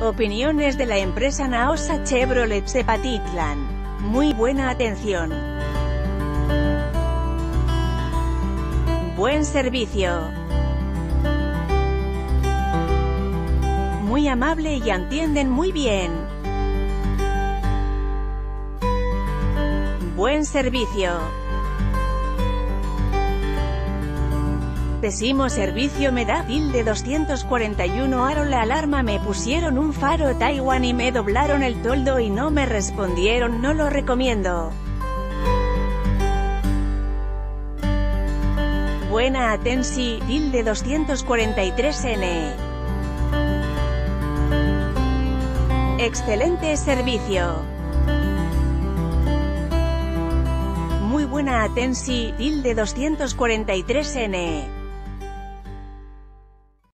Opiniones de la empresa Naosa Chevrolet Zepatitlán. Muy buena atención. Buen servicio. Muy amable y entienden muy bien. Buen servicio. Pésimo servicio me da de 241 aro la alarma me pusieron un faro Taiwan y me doblaron el toldo y no me respondieron no lo recomiendo. Buena Atensi, de 243N. Excelente servicio. Muy buena Atensi, de 243N.